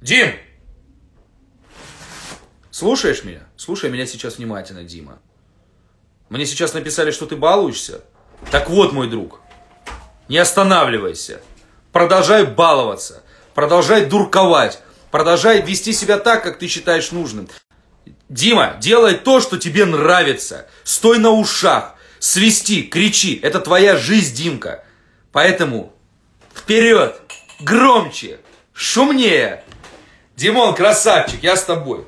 Дим! Слушаешь меня? Слушай меня сейчас внимательно, Дима. Мне сейчас написали, что ты балуешься. Так вот, мой друг, не останавливайся. Продолжай баловаться. Продолжай дурковать. Продолжай вести себя так, как ты считаешь нужным. Дима, делай то, что тебе нравится. Стой на ушах. Свисти, кричи. Это твоя жизнь, Димка. Поэтому вперед, громче, шумнее. Димон, красавчик, я с тобой.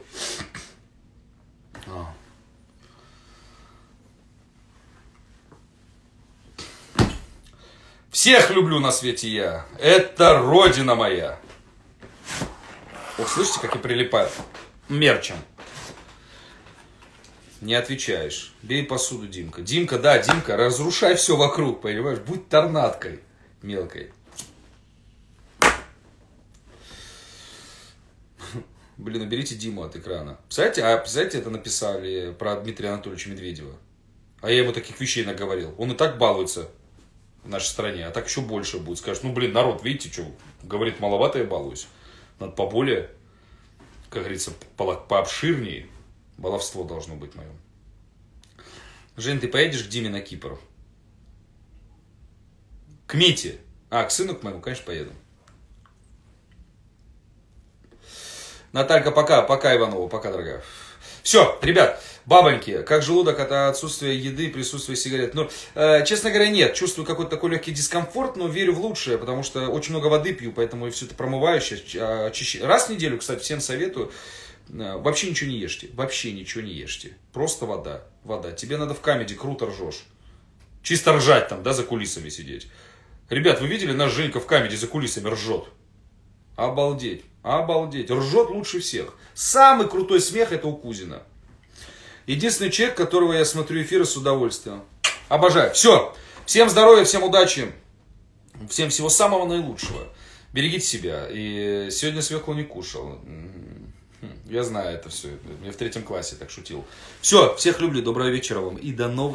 Всех люблю на свете я. Это родина моя. Ох, слышите, как и прилипает? Мерчем. Не отвечаешь. Бей посуду, Димка. Димка, да, Димка, разрушай все вокруг, понимаешь? Будь торнадкой мелкой. Блин, уберите Диму от экрана. Представляете, а представляете, это написали про Дмитрия Анатольевича Медведева. А я ему таких вещей наговорил. Он и так балуется в нашей стране, а так еще больше будет. Скажешь, ну блин, народ, видите, что, говорит, маловато я балуюсь. Надо поболее, как говорится, по пообширнее. Баловство должно быть мое. Жень, ты поедешь к Диме на Кипр? К Мите. А, к сыну к моему, конечно, поеду. Наталька, пока, пока, Иванова, пока, дорогая. Все, ребят, бабоньки, как желудок от отсутствия еды, присутствия сигарет? Ну, э, честно говоря, нет. Чувствую какой-то такой легкий дискомфорт, но верю в лучшее, потому что очень много воды пью, поэтому я все это промываю сейчас, очищаю. Раз в неделю, кстати, всем советую. Э, вообще ничего не ешьте. Вообще ничего не ешьте. Просто вода. Вода. Тебе надо в камеди круто ржешь. Чисто ржать там, да, за кулисами сидеть. Ребят, вы видели, наш Женька в камеди за кулисами ржет? Обалдеть. Обалдеть. Ржет лучше всех. Самый крутой смех это у Кузина. Единственный человек, которого я смотрю эфиры с удовольствием. Обожаю. Все. Всем здоровья, всем удачи. Всем всего самого наилучшего. Берегите себя. И сегодня свеклу не кушал. Я знаю это все. Я в третьем классе так шутил. Все. Всех люблю. Доброго вечера вам. И до новых